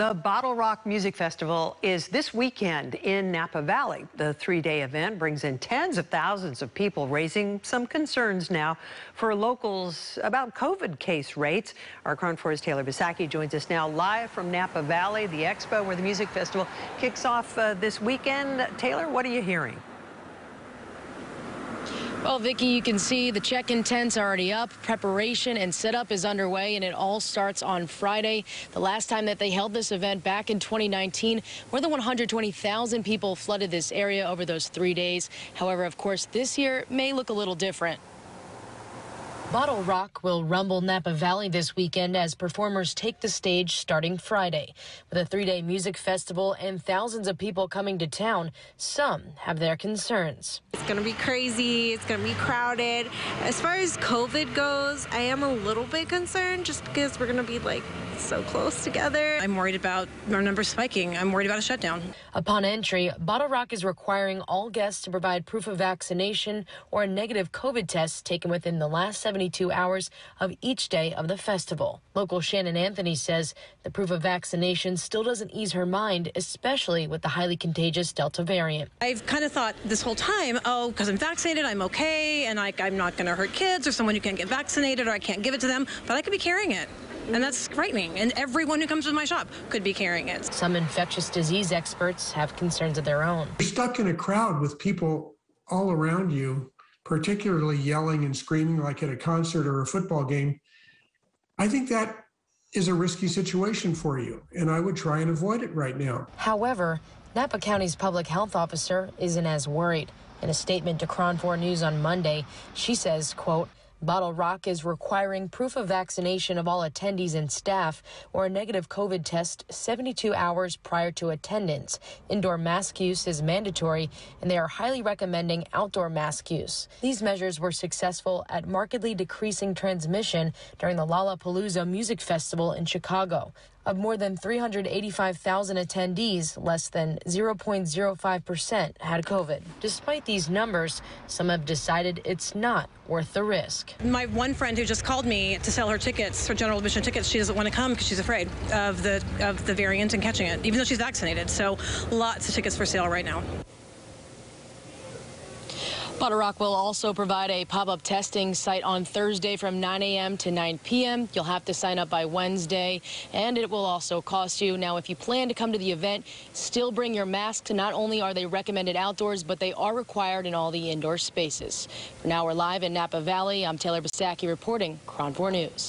The BottleRock Music Festival is this weekend in Napa Valley. The three-day event brings in tens of thousands of people, raising some concerns now for locals about COVID case rates. Our KRON 4's Taylor Bisacky joins us now live from Napa Valley, the expo where the music festival kicks off uh, this weekend. Taylor, what are you hearing? Well, Vicki, you can see the check-in tents already up. Preparation and setup is underway, and it all starts on Friday. The last time that they held this event back in 2019, more than 120,000 people flooded this area over those three days. However, of course, this year may look a little different. BottleRock will rumble Napa Valley this weekend as performers take the stage starting Friday. With a three-day music festival and thousands of people coming to town, some have their concerns. It's going to be crazy. It's going to be crowded. As far as COVID goes, I am a little bit concerned just because we're going to be like so close together. I'm worried about our numbers spiking. I'm worried about a shutdown. Upon entry, BottleRock is requiring all guests to provide proof of vaccination or a negative COVID test taken within the last 72 hours of each day of the festival. Local Shannon Anthony says the proof of vaccination still doesn't ease her mind, especially with the highly contagious Delta variant. I've kind of thought this whole time, oh, because I'm vaccinated, I'm okay, and like I'm not going to hurt kids or someone who can't get vaccinated or I can't give it to them, but I could be carrying it. And that's frightening. And everyone who comes to my shop could be carrying it. Some infectious disease experts have concerns of their own. You're stuck in a crowd with people all around you, particularly yelling and screaming like at a concert or a football game. I think that is a risky situation for you, and I would try and avoid it right now. However, Napa County's public health officer isn't as worried. In a statement to KRON 4 News on Monday, she says, quote, BottleRock is requiring proof of vaccination of all attendees and staff or a negative COVID test 72 hours prior to attendance. Indoor mask use is mandatory, and they are highly recommending outdoor mask use. These measures were successful at markedly decreasing transmission during the Lollapalooza Music Festival in Chicago. Of more than 385,000 attendees, less than 0.05% had COVID. Despite these numbers, some have decided it's not worth the risk. My one friend who just called me to sell her tickets for general admission tickets, she doesn't want to come because she's afraid of the of the variant and catching it, even though she's vaccinated. So lots of tickets for sale right now. BottleRock will also provide a pop-up testing site on Thursday from 9 a.m. to 9 p.m. You'll have to sign up by Wednesday, and it will also cost you. Now, if you plan to come to the event, still bring your mask. Not only are they recommended outdoors, but they are required in all the indoor spaces. For now, we're live in Napa Valley. I'm Taylor Bisacky reporting KRON 4 News.